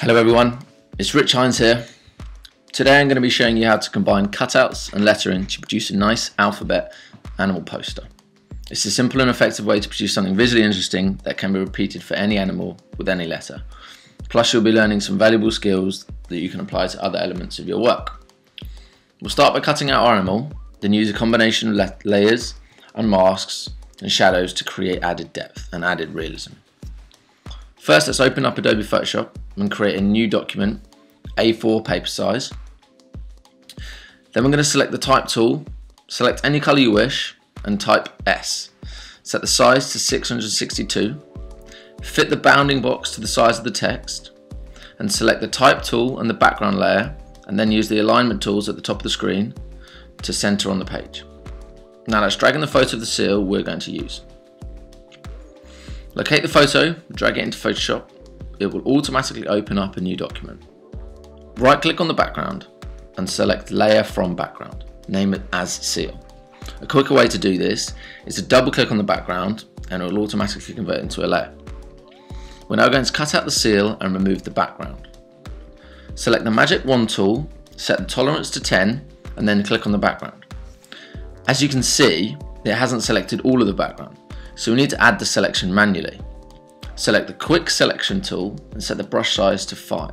Hello everyone, it's Rich Hines here. Today I'm going to be showing you how to combine cutouts and lettering to produce a nice alphabet animal poster. It's a simple and effective way to produce something visually interesting that can be repeated for any animal with any letter. Plus you'll be learning some valuable skills that you can apply to other elements of your work. We'll start by cutting out our animal, then use a combination of layers and masks and shadows to create added depth and added realism. First let's open up Adobe Photoshop and create a new document, A4 paper size. Then we're going to select the type tool, select any colour you wish and type S. Set the size to 662, fit the bounding box to the size of the text and select the type tool and the background layer and then use the alignment tools at the top of the screen to center on the page. Now let's drag in the photo of the seal we're going to use. Locate the photo, drag it into Photoshop it will automatically open up a new document. Right click on the background and select layer from background. Name it as seal. A quicker way to do this is to double click on the background and it will automatically convert into a layer. We're now going to cut out the seal and remove the background. Select the magic wand tool, set the tolerance to 10 and then click on the background. As you can see, it hasn't selected all of the background, so we need to add the selection manually. Select the quick selection tool and set the brush size to 5.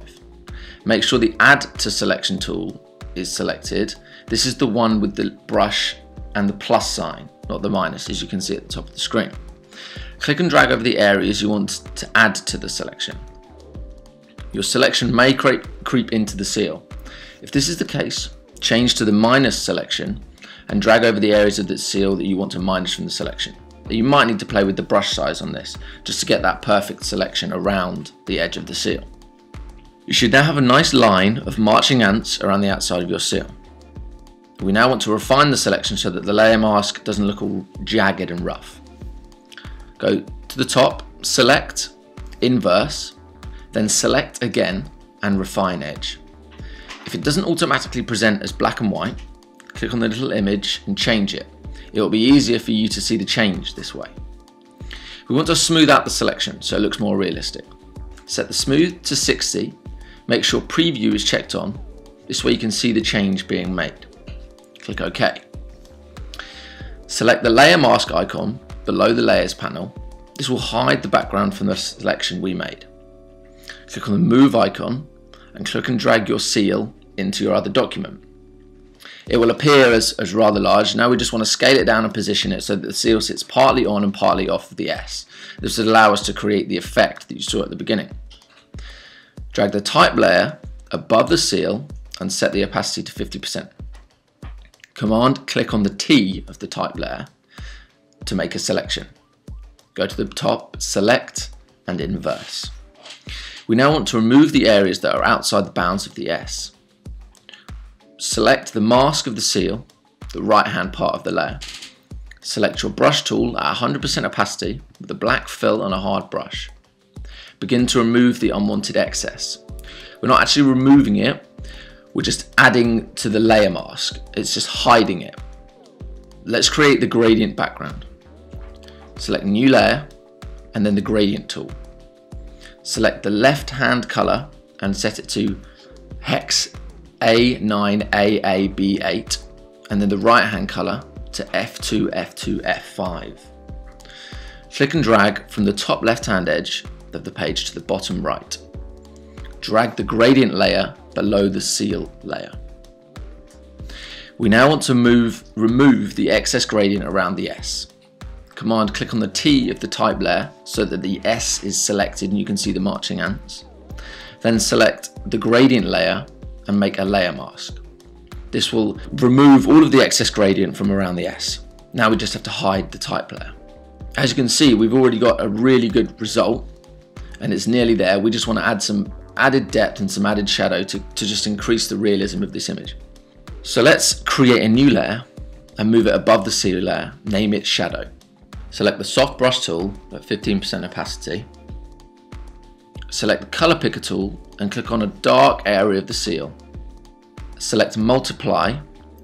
Make sure the add to selection tool is selected. This is the one with the brush and the plus sign, not the minus as you can see at the top of the screen. Click and drag over the areas you want to add to the selection. Your selection may creep, creep into the seal. If this is the case, change to the minus selection and drag over the areas of the seal that you want to minus from the selection. You might need to play with the brush size on this just to get that perfect selection around the edge of the seal. You should now have a nice line of marching ants around the outside of your seal. We now want to refine the selection so that the layer mask doesn't look all jagged and rough. Go to the top, select, inverse, then select again and refine edge. If it doesn't automatically present as black and white, click on the little image and change it it will be easier for you to see the change this way. We want to smooth out the selection so it looks more realistic. Set the smooth to 60, make sure preview is checked on, this way you can see the change being made. Click OK. Select the layer mask icon below the layers panel. This will hide the background from the selection we made. Click on the move icon and click and drag your seal into your other document it will appear as, as rather large. Now we just want to scale it down and position it so that the seal sits partly on and partly off of the S. This will allow us to create the effect that you saw at the beginning. Drag the type layer above the seal and set the opacity to 50%. Command click on the T of the type layer to make a selection. Go to the top, select and inverse. We now want to remove the areas that are outside the bounds of the S select the mask of the seal, the right hand part of the layer. Select your brush tool at 100% opacity with a black fill and a hard brush. Begin to remove the unwanted excess. We're not actually removing it, we're just adding to the layer mask. It's just hiding it. Let's create the gradient background. Select new layer and then the gradient tool. Select the left hand color and set it to hex a9AAB8 and then the right hand colour to F2, F2, F5. Click and drag from the top left hand edge of the page to the bottom right. Drag the gradient layer below the seal layer. We now want to move, remove the excess gradient around the S. Command click on the T of the type layer so that the S is selected and you can see the marching ants. Then select the gradient layer and make a layer mask. This will remove all of the excess gradient from around the S. Now we just have to hide the type layer. As you can see, we've already got a really good result and it's nearly there. We just want to add some added depth and some added shadow to, to just increase the realism of this image. So let's create a new layer and move it above the seal layer, name it shadow. Select the soft brush tool at 15% opacity Select the color picker tool and click on a dark area of the seal. Select multiply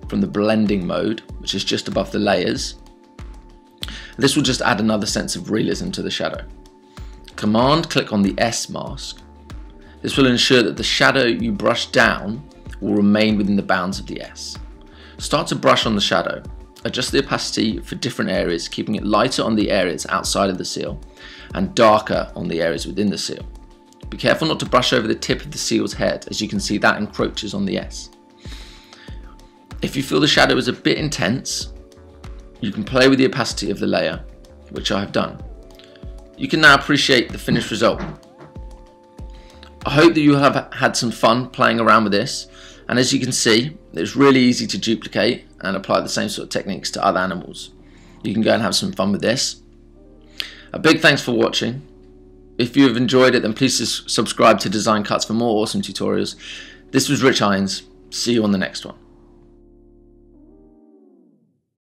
from the blending mode, which is just above the layers. This will just add another sense of realism to the shadow. Command click on the S mask. This will ensure that the shadow you brush down will remain within the bounds of the S. Start to brush on the shadow. Adjust the opacity for different areas, keeping it lighter on the areas outside of the seal and darker on the areas within the seal. Be careful not to brush over the tip of the seal's head, as you can see that encroaches on the S. If you feel the shadow is a bit intense, you can play with the opacity of the layer, which I have done. You can now appreciate the finished result. I hope that you have had some fun playing around with this and as you can see it's really easy to duplicate and apply the same sort of techniques to other animals. You can go and have some fun with this. A big thanks for watching. If you have enjoyed it then please subscribe to Design Cuts for more awesome tutorials. This was Rich Hines. See you on the next one.